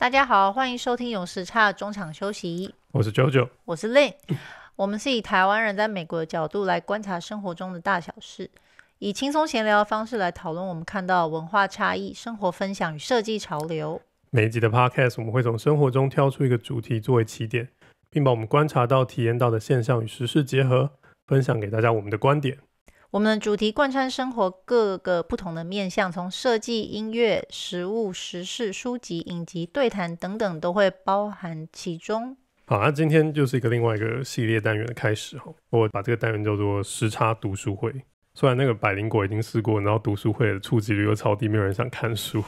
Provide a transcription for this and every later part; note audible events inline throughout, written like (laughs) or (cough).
大家好，欢迎收听有时差中场休息，我是九九，我是 Lin。我们是以台湾人在美国的角度来观察生活中的大小事，以轻松闲聊的方式来讨论我们看到文化差异、生活分享与设计潮流。每一集的 Podcast 我们会从生活中挑出一个主题作为起点，并把我们观察到、体验到的现象与时事结合，分享给大家我们的观点。我们的主题贯穿生活各个不同的面向，从设计、音乐、食物、时事、书籍、影集、对谈等等，都会包含其中。好，那今天就是一个另外一个系列单元的开始哈。我把这个单元叫做时差读书会。虽然那个百灵果已经试过，然后读书会的触及率又超低，没有人想看书。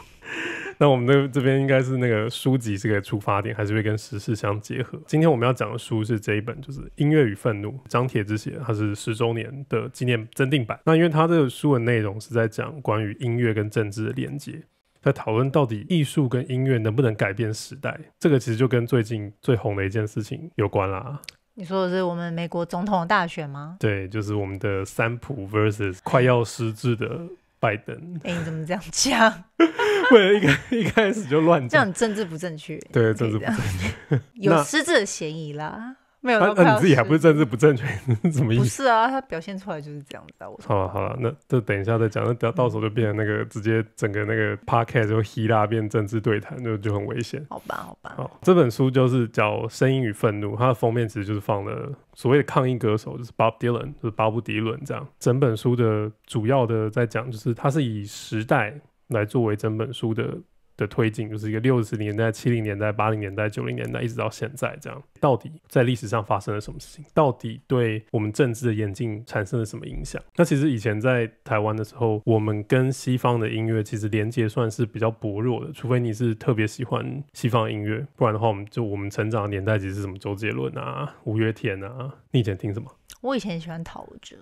那我们的这边应该是那个书籍这个出发点，还是会跟时事相结合。今天我们要讲的书是这一本，就是《音乐与愤怒》，张铁之写，它是十周年的纪念增订版。那因为它这个书的内容是在讲关于音乐跟政治的连接，在讨论到底艺术跟音乐能不能改变时代。这个其实就跟最近最红的一件事情有关啦。你说的是我们美国总统大选吗？对，就是我们的三浦 versus 快要失智的。拜登，哎，你怎么这样讲？(laughs) 为了一个一开始就乱讲，这样政治不正确。对，政治不正确，有失智的嫌疑啦。没有，那你自己还不是政治不正确？(laughs) 什么意思？不是啊，他表现出来就是这样子啊。好了好了，那这等一下再讲。那到到时候就变成那个直接整个那个 podcast 就希腊变政治对谈，就就很危险。好吧好吧。好，这本书就是叫《声音与愤怒》，它的封面其实就是放了所谓的抗议歌手，就是 Bob Dylan，就是巴布迪伦这样。整本书的主要的在讲，就是它是以时代来作为整本书的。的推进就是一个六十年代、七零年代、八零年代、九零年代，一直到现在这样。到底在历史上发生了什么事情？到底对我们政治的演进产生了什么影响？那其实以前在台湾的时候，我们跟西方的音乐其实连接算是比较薄弱的，除非你是特别喜欢西方音乐，不然的话，我们就我们成长的年代其实是什么周杰伦啊、五月天啊。你以前听什么？我以前喜欢陶喆，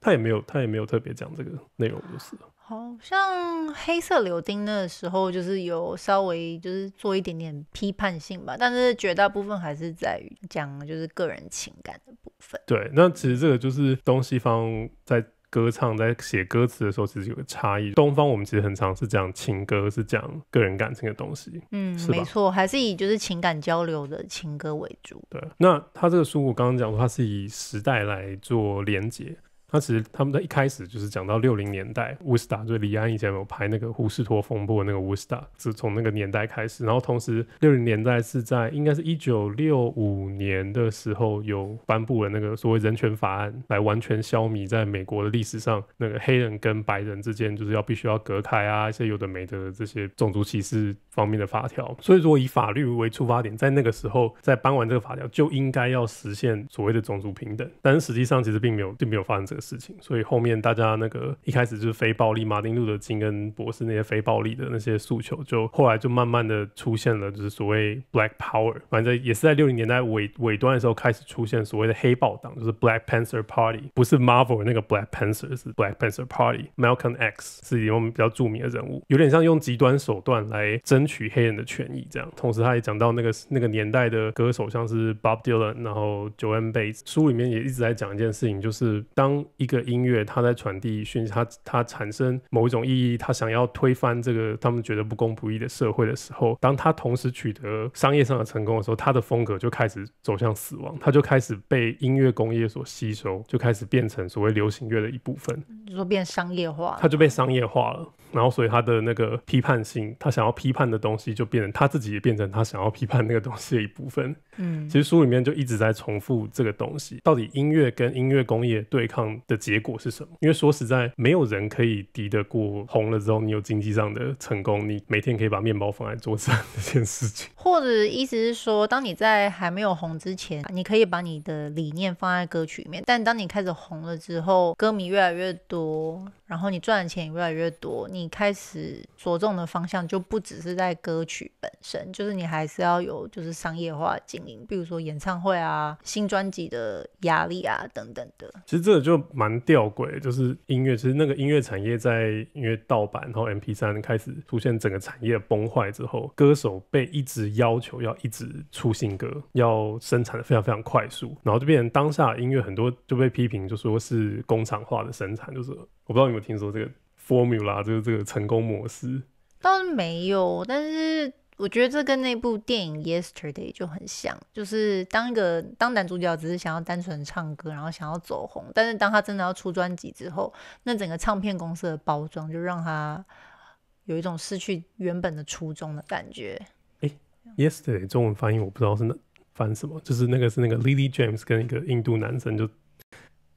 他也没有，他也没有特别讲这个内容，就是了。好像黑色柳丁那时候就是有稍微就是做一点点批判性吧，但是绝大部分还是在于讲就是个人情感的部分。对，那其实这个就是东西方在歌唱在写歌词的时候其实有个差异。东方我们其实很常是讲情歌，是讲个人感情的东西。嗯，没错，还是以就是情感交流的情歌为主。对，那他这个书我刚刚讲说，它是以时代来做连接。他其实他们在一开始就是讲到六零年代乌斯达，就是李安以前有拍那个胡士托风波那个乌斯达，是从那个年代开始。然后同时六零年代是在应该是一九六五年的时候有颁布了那个所谓人权法案，来完全消弭在美国的历史上那个黑人跟白人之间就是要必须要隔开啊一些有的没的这些种族歧视方面的法条。所以说以法律为出发点，在那个时候在颁完这个法条就应该要实现所谓的种族平等，但是实际上其实并没有并没有发生这。事情，所以后面大家那个一开始就是非暴力，马丁路德金跟博士那些非暴力的那些诉求，就后来就慢慢的出现了，就是所谓 Black Power，反正也是在六零年代尾尾端的时候开始出现所谓的黑豹党，就是 Black Panther Party，不是 Marvel 那个 Black Panther，是 Black Panther Party，Malcolm X 是里面比较著名的人物，有点像用极端手段来争取黑人的权益这样。同时他也讲到那个那个年代的歌手，像是 Bob Dylan，然后 Joan Baez，书里面也一直在讲一件事情，就是当一个音乐，它在传递讯息，它它产生某一种意义，它想要推翻这个他们觉得不公不义的社会的时候，当它同时取得商业上的成功的时候，它的风格就开始走向死亡，它就开始被音乐工业所吸收，就开始变成所谓流行乐的一部分，就说变商业化，它就被商业化了。然后，所以他的那个批判性，他想要批判的东西，就变成他自己也变成他想要批判那个东西的一部分。嗯，其实书里面就一直在重复这个东西，到底音乐跟音乐工业对抗的结果是什么？因为说实在，没有人可以敌得过红了之后你有经济上的成功，你每天可以把面包放在桌上这件事情。或者意思是说，当你在还没有红之前，你可以把你的理念放在歌曲里面，但当你开始红了之后，歌迷越来越多，然后你赚的钱也越来越多，你开始着重的方向就不只是在歌曲本身，就是你还是要有就是商业化经营，比如说演唱会啊、新专辑的压力啊等等的。其实这个就蛮吊诡，就是音乐，其实那个音乐产业在因为盗版，然后 M P 三开始出现整个产业崩坏之后，歌手被一直要求要一直出新歌，要生产的非常非常快速，然后就变成当下音乐很多就被批评，就说是工厂化的生产，就是我不知道有没有听说这个 formula，就是这个成功模式，倒是没有，但是我觉得这跟那部电影《Yesterday》就很像，就是当一个当男主角只是想要单纯唱歌，然后想要走红，但是当他真的要出专辑之后，那整个唱片公司的包装就让他有一种失去原本的初衷的感觉。Yesterday 中文翻译我不知道是那翻什么，就是那个是那个 Lily James 跟一个印度男生就。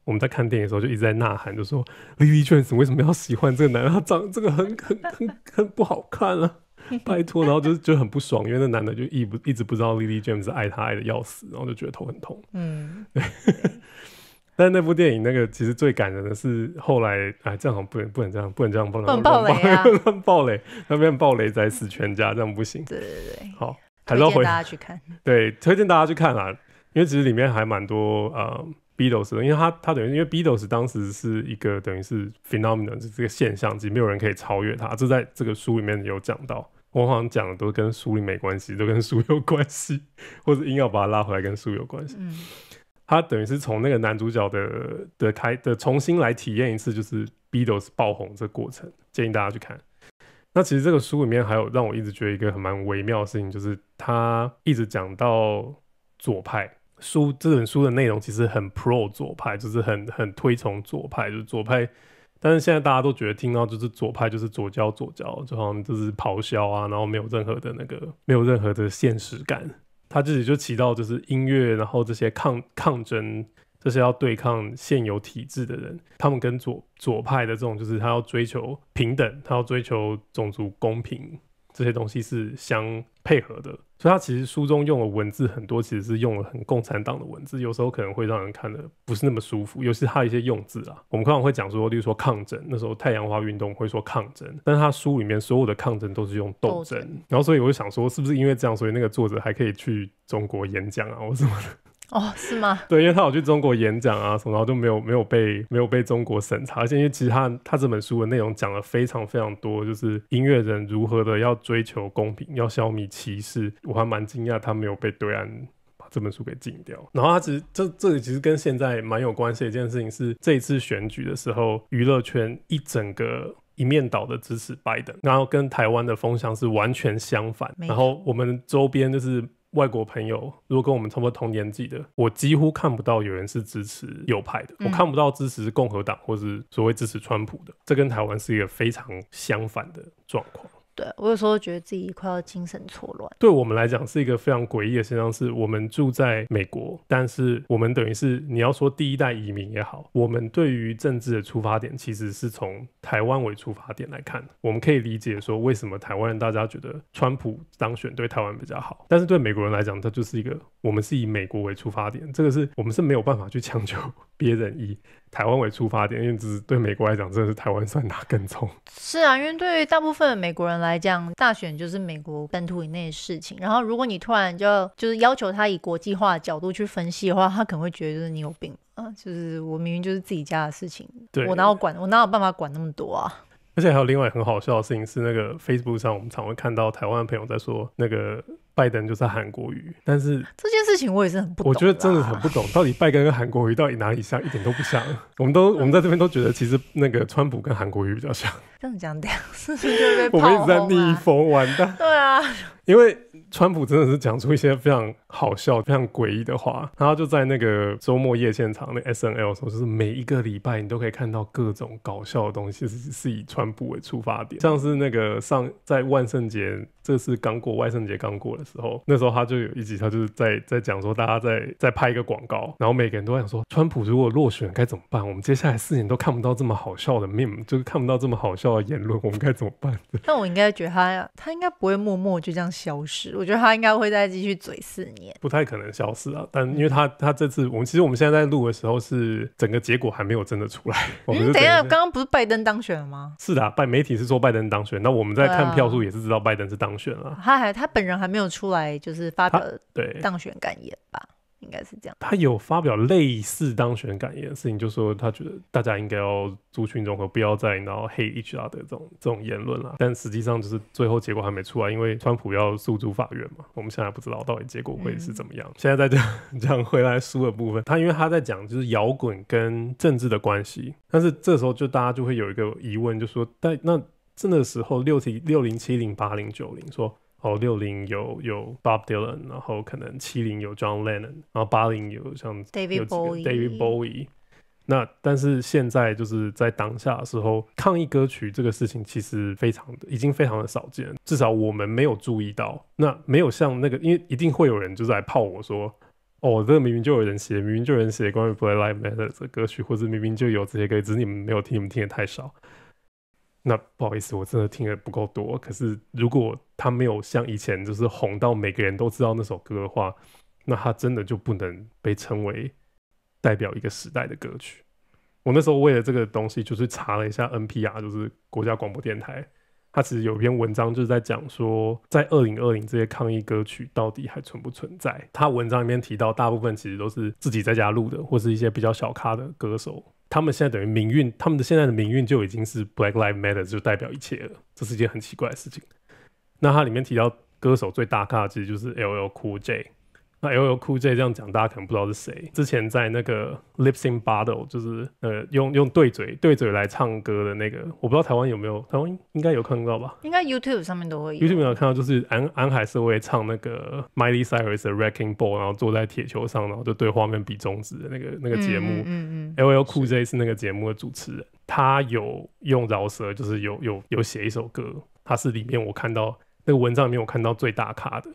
我们在看电影的时候就一直在呐喊，就说 Lily James 为什么要喜欢这个男人？他长这个很很很很不好看啊！(laughs) 拜托，然后就就很不爽，因为那男的就一不一直不知道 Lily James 爱他爱的要死，然后就觉得头很痛。嗯，(laughs) 但是那部电影那个其实最感人的是后来，哎，这样好像不能不能这样，不能这样，不能不能爆雷啊乱爆雷，那边爆雷仔死全家，这样不行。对对对，好，还是要回推荐大家去看。对，推荐大家去看啊，因为其实里面还蛮多呃 Beatles 的，因为他他等于因为 Beatles 当时是一个等于是 phenomenon 是这个现象级，没有人可以超越他，这在这个书里面有讲到。我好像讲的都跟书里没关系，都跟书有关系，或者硬要把它拉回来跟书有关系。嗯，他等于是从那个男主角的的开的重新来体验一次，就是 Beatles 爆红这过程，建议大家去看。那其实这个书里面还有让我一直觉得一个很蛮微妙的事情，就是他一直讲到左派书这本书的内容其实很 pro 左派，就是很很推崇左派，就是左派。但是现在大家都觉得听到就是左派就是左交左交，就好像就是咆哮啊，然后没有任何的那个没有任何的现实感。他自己就提到，就是音乐，然后这些抗抗争，这些要对抗现有体制的人，他们跟左左派的这种，就是他要追求平等，他要追求种族公平，这些东西是相配合的。所以他其实书中用的文字很多，其实是用了很共产党的文字，有时候可能会让人看的不是那么舒服，尤其是他一些用字啊。我们通常会讲说，例如说抗争，那时候太阳花运动会说抗争，但是他书里面所有的抗争都是用。斗争然后所以我就想说，是不是因为这样，所以那个作者还可以去中国演讲啊，或什么的？哦，是吗？对，因为他有去中国演讲啊，什么然后就没有没有被没有被中国审查，而且因为其实他他这本书的内容讲了非常非常多，就是音乐人如何的要追求公平，要消弭歧视，我还蛮惊讶他没有被对岸。把这本书给禁掉，然后他其实这这里其实跟现在蛮有关系的一件事情是，这一次选举的时候，娱乐圈一整个一面倒的支持拜登，然后跟台湾的风向是完全相反。然后我们周边就是外国朋友，如果跟我们差不多同年纪的，我几乎看不到有人是支持右派的，嗯。我看不到支持共和党或是所谓支持川普的，这跟台湾是一个非常相反的状况。对我有时候觉得自己快要精神错乱。对我们来讲是一个非常诡异的现象，是我们住在美国，但是我们等于是你要说第一代移民也好，我们对于政治的出发点其实是从台湾为出发点来看，我们可以理解说为什么台湾人大家觉得川普当选对台湾比较好，但是对美国人来讲，它就是一个我们是以美国为出发点，这个是我们是没有办法去 (laughs) 强求别人以台湾为出发点，因为只是对美国来讲，真的是台湾算哪根葱。是啊，因为对于大部分的美国人来讲，大选就是美国本土以内的事情。然后，如果你突然就就是要求他以国际化的角度去分析的话，他可能会觉得就是你有病 (laughs) 啊，就是我明明就是自己家的事情，对我哪有管，我哪有办法管那么多啊？而且还有另外很好笑的事情是，那个 Facebook 上我们常会看到台湾的朋友在说，那个拜登就是韩国瑜，但是这件事情我也是很不懂。我觉得真的很不。懂，到底拜登跟韩国瑜到底哪里像，一点都不像。(laughs) 我们都我们在这边都觉得，其实那个川普跟韩国瑜比较像。这样讲，这样是不是就会被 (laughs) 我们一直在逆？风，完蛋。对啊，因为川普真的是讲出一些非常好笑、非常诡异的话，然后就在那个周末夜现场那 S N L 的时候，就是每一个礼拜你都可以看到各种搞笑的东西，是是以川普为出发点，像是那个上在万圣节，这次刚过万圣节刚过的时候，那时候他就有一集，他就是在在讲说大家在在拍一个广告，然后每个人都在想说，川普如果落选该怎么办？我们接下来四年都看不到这么好笑的 meme，就是看不到这么好笑的言论，我们该怎么办？(laughs) 但我应该觉得他他应该不会默默就这样消失，(laughs) 我觉得他应该会再继续嘴四年。不太可能消失啊。但因为他他这次我们其实我们现在在录的时候是整个结果还没有真的出来，(laughs) 我们嗯，等一下，等刚刚不是拜登当选了吗？是的、啊，拜媒体是说拜登当选，那我们在看票数也是知道拜登是当选了。他还他本人还没有出来，就是发表对，当选感言吧，应该是这样。他有发表类似当选感言的事情，就说他觉得大家应该要族群融合，不要再然后黑 HR 的这种这种言论了。但实际上就是最后结果还没出来，因为川普要诉诸法院嘛，我们现在不知道到底结果会是怎么样。现在在讲讲 (laughs) 回来书的部分，他因为他在讲就是摇滚跟政治的关系，但是这时候就大家就会有一个疑问，就说但那这个时候六七六零七零八零九零说。哦，六零有有 Bob Dylan，然后可能七零有 John Lennon，然后八零有像 David 有 Bowie David Bowie。那但是现在就是在当下的时候，抗议歌曲这个事情其实非常的，已经非常的少见，至少我们没有注意到。那没有像那个，因为一定会有人就是来泡我说，哦，这个明明就有人写，明明就有人写关于 Black Lives Matter 的歌曲，或者明明就有这些歌，只是你们没有听，你们听的太少。那不好意思，我真的听的不够多。可是如果他没有像以前就是红到每个人都知道那首歌的话，那他真的就不能被称为代表一个时代的歌曲。我那时候为了这个东西，就是查了一下 NPR，就是国家广播电台，它其实有一篇文章就是在讲说，在二零二零这些抗议歌曲到底还存不存在？他文章里面提到，大部分其实都是自己在家录的，或是一些比较小咖的歌手。他们现在等于命运，他们的现在的命运就已经是 Black l i v e Matter 就代表一切了，这是一件很奇怪的事情。那它里面提到歌手最大咖，其实就是 LL Cool J。那 LL Cool J 这样讲，大家可能不知道是谁。之前在那个 Lip Sync Battle，就是呃用用对嘴对嘴来唱歌的那个，我不知道台湾有没有，台湾应该有看到吧应该 YouTube 上面都会有。？YouTube 有看到，就是安安海瑟薇唱那个 Miley Cyrus 的 Wrecking Ball，然后坐在铁球上，然后就对画面比中指的那个那个节目。嗯嗯嗯 LL Cool J 是那个节目的主持人，他有用饶舌，就是有有有写一首歌，他是里面我看到那个文章里面我看到最大咖的。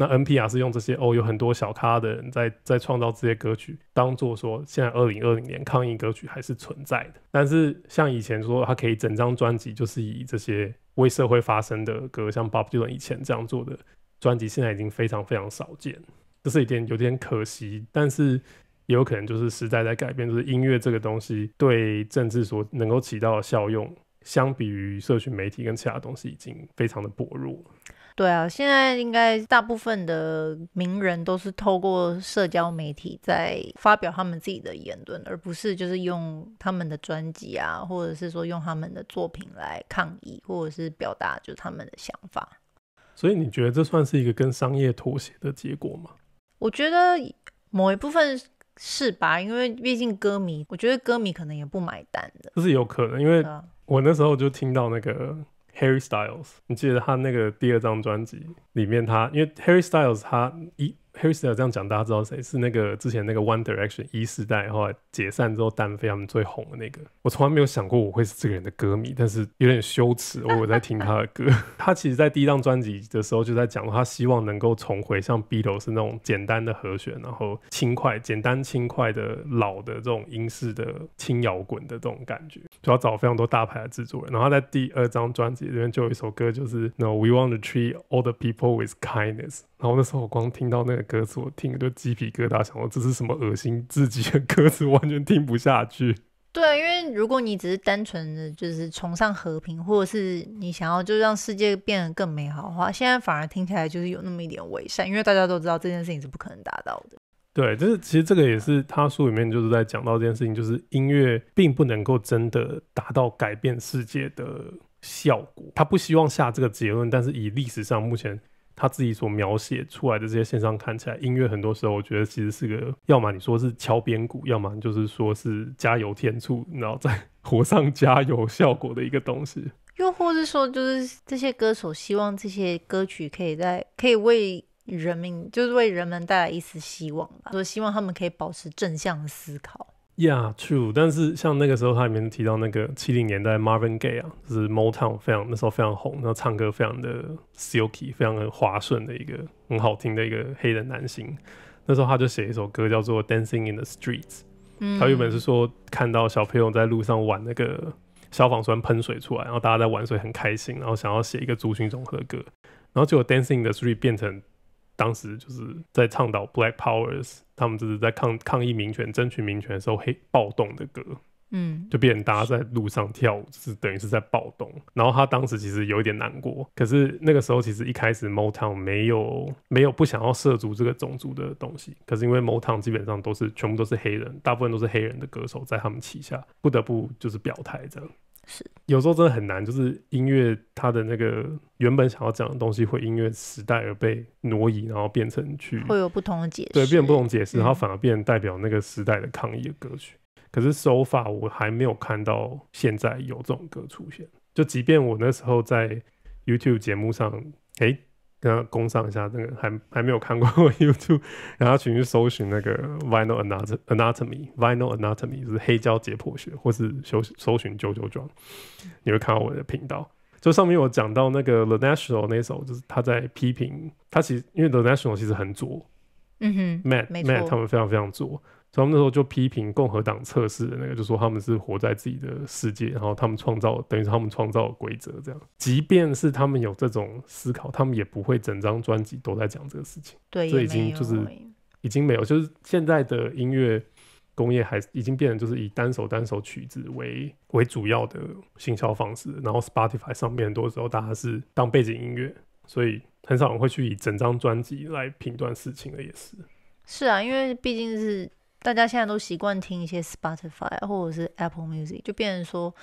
那 NPR 是用这些哦，有很多小咖的人在在创造这些歌曲，当做说现在二零二零年抗议歌曲还是存在的。但是像以前说，他可以整张专辑就是以这些为社会发声的歌，像 Bob Dylan 以前这样做的专辑，现在已经非常非常少见，这是一点有点可惜。但是也有可能就是时代在改变，就是音乐这个东西对政治所能够起到的效用，相比于社群媒体跟其他东西已经非常的薄弱。对啊，现在应该大部分的名人都是透过社交媒体在发表他们自己的言论，而不是就是用他们的专辑啊，或者是说用他们的作品来抗议，或者是表达就是他们的想法。所以你觉得这算是一个跟商业妥协的结果吗？我觉得某一部分是吧，因为毕竟歌迷，我觉得歌迷可能也不买单的。这是有可能，因为我那时候就听到那个 Harry Styles，你记得他那个第二张专辑里面他，因为 Harry Styles 他一 Harry Styles 这样讲，大家知道谁是那个之前那个 One Direction 一世代，后来解散之后单飞他们最红的那个。我从来没有想过我会是这个人的歌迷，但是有点羞耻，我有在听他的歌。(laughs) 他其实在第一张专辑的时候就在讲，他希望能够重回像 Beatles 那种简单的和弦，然后轻快、简单轻快的老的这种英式的轻摇滚的这种感觉，就要找非常多大牌的制作人。然后他在第二张专辑里面就有一首歌，就是 No We Want to Treat All the People with Kindness。然后那时候我光听到那个歌词，我听了就鸡皮疙瘩，想说这是什么恶心自己的歌词，完全听不下去。对啊，因为如果你只是单纯的就是崇尚和平，或者是你想要就让世界变得更美好的话，现在反而听起来就是有那么一点伪善，因为大家都知道这件事情是不可能达到的。对，就是其实这个也是他书里面就是在讲到这件事情，就是音乐并不能够真的达到改变世界的效果。他不希望下这个结论，但是以历史上目前他自己所描写出来的这些现象看起来，音乐很多时候我觉得其实是个，要么你说是敲边鼓，要么就是说是加油添醋，然后在 (laughs) 火上加油效果的一个东西。又或是说，就是这些歌手希望这些歌曲可以在可以为人民，就是为人们带来一丝希望吧，说希望他们可以保持正向思考。Yeah, true。但是像那个时候，它里面提到那个七零年代 Marvin Gaye 啊，就是 Motown 非常那时候非常红，然后唱歌非常的 silky，非常的滑顺的一个很好听的一个黑人男星。那时候他就写一首歌叫做《Dancing in the Streets》，嗯，他原本是说看到小朋友在路上玩那个消防栓喷水出来，然后大家在玩水很开心，然后想要写一个族群融合的歌，然后结果《Dancing in the Street》变成当时就是在倡导 Black Powers，他们就是在抗抗议民权、争取民权的时候黑暴动的歌，嗯，就变成大家在路上跳舞，就是等于是在暴动。然后他当时其实有一点难过，可是那个时候其实一开始 Motown 没有没有不想要涉足这个种族的东西，可是因为 Motown 基本上都是全部都是黑人，大部分都是黑人的歌手在他们旗下，不得不就是表态这样。是有时候真的很难，就是音乐它的那个原本想要讲的东西，会因为时代而被挪移，然后变成去会有不同的解释。对，变成不同解释，然后反而变成代表那个时代的抗议的歌曲。可是手法我还没有看到现在有这种歌出现。就即便我那时候在 YouTube 节目上，诶，跟他攻上一下，那个还还没有看过 (laughs) YouTube，然后请去搜寻那个 Vinyl Anat- Anatomy，Vinyl Anatomy 就是黑胶解剖学，或是搜搜寻九九庄，你会看到我的频道。就上面有讲到那个 The National 那首，就是他在批评他其实因为 The National 其实很左嗯哼，，Matt Matt 他们非常非常左，所以他们那时候就批评共和党测试的那个，就说他们是活在自己的世界，然后他们创造等于是他们创造的规则这样。即便是他们有这种思考，他们也不会整张专辑都在讲这个事情。对，这已经就是已经没有，就是现在的音乐工业还已经变成就是以单首单首曲子为为主要的行销方式，然后 Spotify 上面很多时候大家是当背景音乐，所以很少人会去以整张专辑来评断事情的，也是。是啊，因为毕竟是大家现在都习惯听一些 Spotify 或者是 Apple Music，就变成说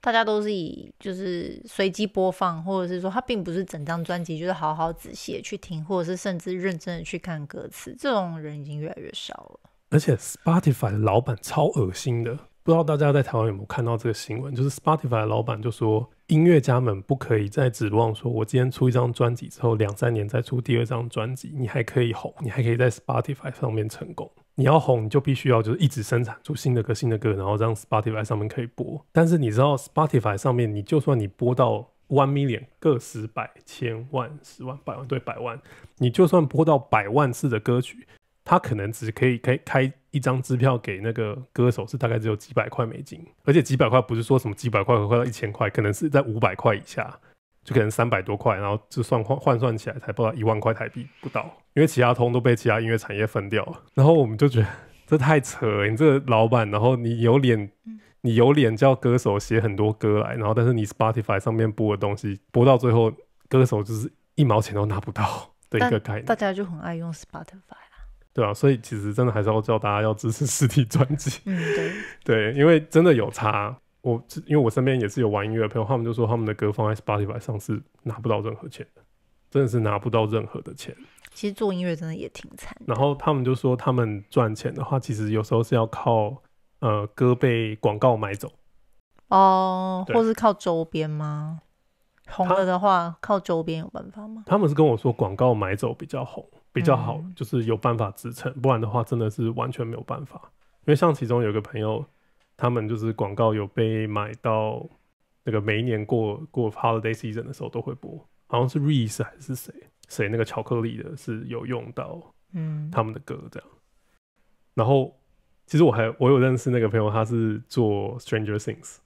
大家都是以就是随机播放，或者是说它并不是整张专辑就是好好仔细的去听，或者是甚至认真的去看歌词，这种人已经越来越少了。而且 Spotify 的老板超恶心的，不知道大家在台湾有没有看到这个新闻？就是 Spotify 的老板就说，音乐家们不可以再指望说，我今天出一张专辑之后，两三年再出第二张专辑，你还可以红，你还可以在 Spotify 上面成功。你要红，你就必须要就是一直生产出新的歌、新的歌，然后让 Spotify 上面可以播。但是你知道 Spotify 上面，你就算你播到 one million 个十百千万十万百万对百万，你就算播到百万次的歌曲，它可能只可以开开一张支票给那个歌手，是大概只有几百块美金，而且几百块不是说什么几百块快到一千块，可能是在五百块以下，就可能三百多块，然后就算换换算起来才不到一万块台币不到，因为其他通都被其他音乐产业分掉了。然后我们就觉得这太扯了，你这个老板，然后你有脸。你有脸叫歌手写很多歌来，然后但是你 Spotify 上面播的东西播到最后，歌手就是一毛钱都拿不到 (laughs) 的一个概念。大家就很爱用 Spotify 啊。对啊，所以其实真的还是要叫大家要支持实体专辑，嗯，对，(laughs) 对，因为真的有差。我因为我身边也是有玩音乐的朋友，他们就说他们的歌放在 Spotify 上是拿不到任何钱的，真的是拿不到任何的钱。其实做音乐真的也挺惨。然后他们就说他们赚钱的话，其实有时候是要靠呃歌被广告买走。哦，或是靠周边吗？红了的话，靠周边有办法吗？他们是跟我说广告买走比较红，比较好，嗯就是有办法支撑，不然的话真的是完全没有办法。因为像其中有个朋友，他们就是广告有被买到那个每一年过过 holiday season 的时候都会播，好像是 Reese 还是谁谁那个巧克力的是有用到嗯，他们的歌这样。然后其实我还我有认识那个朋友，他是做 Stranger Things，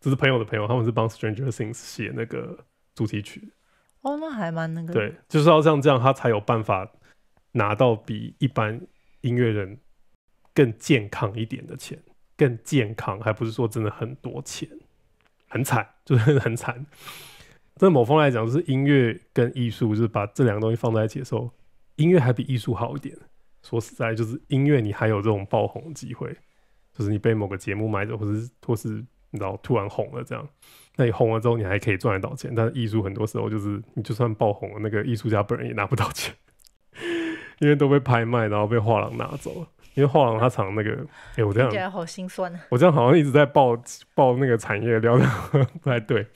就是朋友的朋友，他们是帮 Stranger Things 写那个主题曲。哦，那还蛮那个。对，就是要像这样，他才有办法拿到比一般音乐人更健康一点的钱，更健康，还不是说真的很多钱，很惨，(laughs) 就是很惨。在某方来讲，就是音乐跟艺术，就是把这两个东西放在一起的时候，音乐还比艺术好一点。说实在，就是音乐你还有这种爆红机会，就是你被某个节目买走，或是或是你知道突然红了这样。那你红了之后，你还可以赚得到钱，但是艺术很多时候就是你就算爆红了，那个艺术家本人也拿不到钱，因为都被拍卖，然后被画廊拿走了。因为画廊他常那个，哎、我这样觉得好心酸啊。我这样好像一直在报报那个产业聊的 (laughs) 不太对。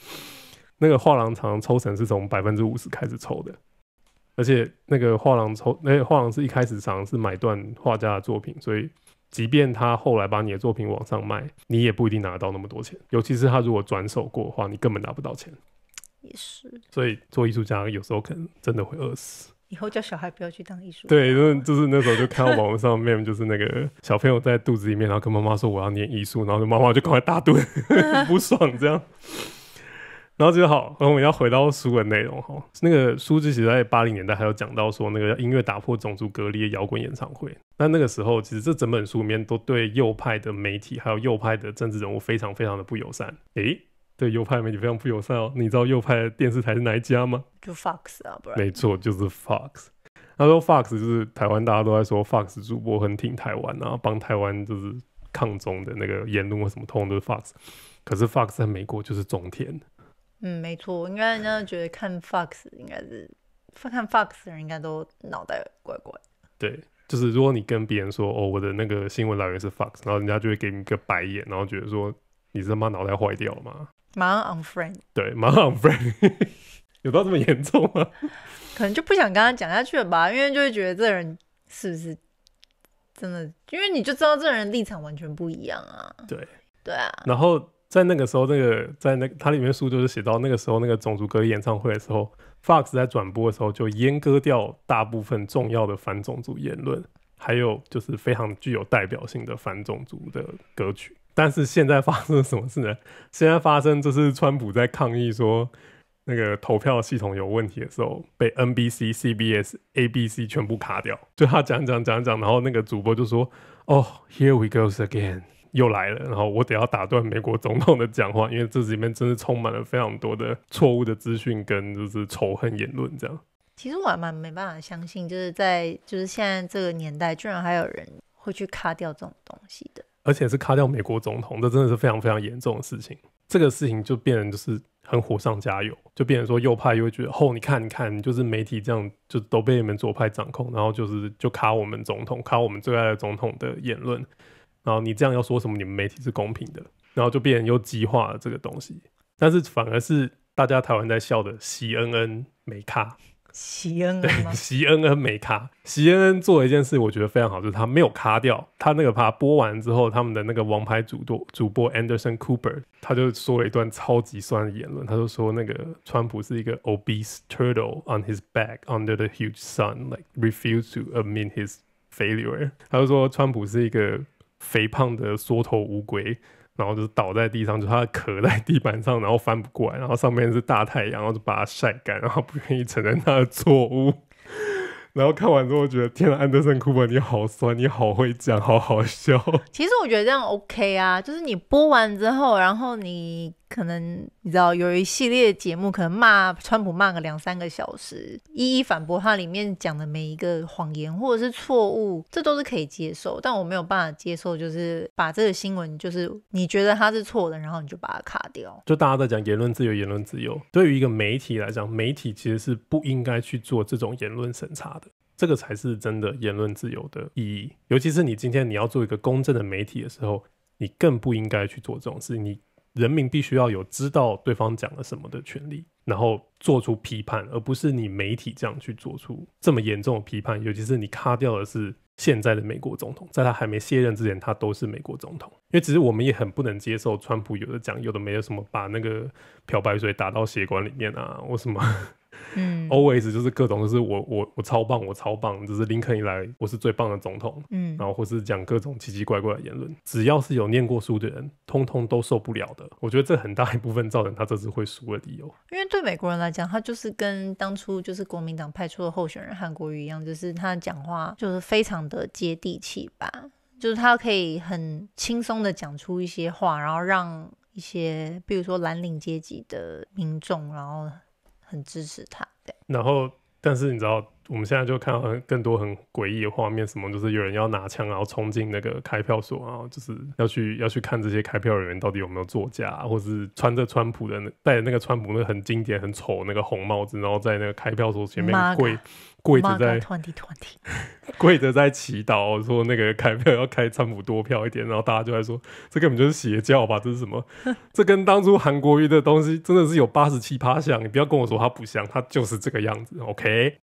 那个画廊常抽成是从百分之五十开始抽的，而且那个画廊抽，那个画廊是一开始常常是买断画家的作品，所以即便他后来把你的作品往上卖，你也不一定拿得到那么多钱。尤其是他如果转手过的话，你根本拿不到钱。也是，所以做艺术家有时候可能真的会饿死。以后叫小孩不要去当艺术家。对，就是就是那时候就看到网络上 (laughs) 面就是那个小朋友在肚子里面，然后跟妈妈说我要念艺术，然后妈妈就赶快打盹，(laughs) 不爽这样。然后就好，然后我们要回到书的内容哈。那个书其实在八零年代还有讲到说，那个音乐打破种族隔离的摇滚演唱会。那那个时候，其实这整本书里面都对右派的媒体还有右派的政治人物非常非常的不友善。诶，对右派媒体非常不友善哦。你知道右派的电视台是哪一家吗？就 Fox 啊，不然没错，就是 Fox。他说 Fox 就是台湾，大家都在说 Fox 主播很挺台湾啊，帮台湾就是抗中的那个言论或什么，通通都是 Fox。可是 Fox 在美国就是中天，嗯，没错，应该人家觉得看 Fox 应该是看 Fox 的人应该都脑袋怪怪。对，就是如果你跟别人说哦，我的那个新闻来源是 Fox，然后人家就会给你一个白眼，然后觉得说你是他妈脑袋坏掉了吗？马上 unfriend，对，马上 friend。(laughs) 有到这么严重吗？可能就不想跟他讲下去了吧，因为就会觉得这人是不是真的？因为你就知道这人立场完全不一样啊。对对啊，然后在那个时候，那个在那它里面书就是写到那个时候那个种族隔离演唱会的时候，Fox 在转播的时候就阉割掉大部分重要的反种族言论，还有就是非常具有代表性的反种族的歌曲。但是现在发生了什么事呢？(laughs) 现在发生就是川普在抗议说那个投票系统有问题的时候，被 NBC、CBS、ABC 全部卡掉。就他讲讲讲讲，然后那个主播就说：“哦，Here we go again，又来了。”然后我得要打断美国总统的讲话，因为这里面真是充满了非常多的错误的资讯跟就是仇恨言论。这样，其实我还蛮没办法相信，就是在就是现在这个年代，居然还有人会去卡掉这种东西的。而且是卡掉美国总统，这真的是非常非常严重的事情。这个事情就变成就是很火上加油，就变成说右派又会觉得，哦，你看，你看，就是媒体这样就都被你们左派掌控，然后就是就卡我们总统，卡我们最爱的总统的言论，然后你这样要说什么，你们媒体是公平的，然后就变成又激化了这个东西。但是反而是大家台湾在笑的，CNN 没卡。席恩恩吗？席恩恩没卡，席恩恩做了一件事，我觉得非常好，就是他没有卡掉。他那个趴播完之后，他们的那个王牌主播主播 Anderson Cooper，他就说了一段超级酸的言论，他就说那个川普是一个 obese turtle on his back under the huge sun，like refuse to admit his failure。他就说川普是一个肥胖的缩头乌龟。然后就是倒在地上，就他壳在地板上，然后翻不过来，然后上面是大太阳，然后就把它晒干，然后不愿意承认他的错误。然后看完之后觉得，天啊，安德森·库珀，你好酸，你好会讲，好好笑。其实我觉得这样 OK 啊，就是你播完之后，然后你可能你知道有一系列节目，可能骂川普骂个两三个小时，一一反驳他里面讲的每一个谎言或者是错误，这都是可以接受。但我没有办法接受，就是把这个新闻，就是你觉得他是错的，然后你就把它卡掉。就大家在讲言论自由，言论自由，对于一个媒体来讲，媒体其实是不应该去做这种言论审查的。这个才是真的言论自由的意义，尤其是你今天你要做一个公正的媒体的时候，你更不应该去做这种事。你人民必须要有知道对方讲了什么的权利，然后做出批判，而不是你媒体这样去做出这么严重的批判。尤其是你卡掉的是现在的美国总统，在他还没卸任之前，他都是美国总统。因为其实我们也很不能接受川普有的讲有的没有什么把那个漂白水打到血管里面啊，或什么。嗯，always 就是各种，就是我我我超棒，我超棒，就是林肯以来我是最棒的总统，嗯，然后或是讲各种奇奇怪怪的言论，只要是有念过书的人，通通都受不了的。我觉得这很大一部分造成他这次会输的理由。因为对美国人来讲，他就是跟当初就是国民党派出的候选人韩国瑜一样，就是他讲话就是非常的接地气吧，就是他可以很轻松的讲出一些话，然后让一些比如说蓝领阶级的民众，然后。很支持他，对。然后，但是你知道，我们现在就看到很更多很诡异的画面，什么就是有人要拿枪，然后冲进那个开票所，然后就是要去要去看这些开票人员到底有没有作假，或是穿着川普的戴着那个川普那个很经典很丑那个红帽子，然后在那个开票所前面跪。跪着在跪着在祈祷，说那个开票要开川普多票一点，然后大家就在说，这根本就是邪教吧？这是什么？(laughs) 这跟当初韩国瑜的东西真的是有八十七趴像，你不要跟我说它不像，它就是这个样子。OK，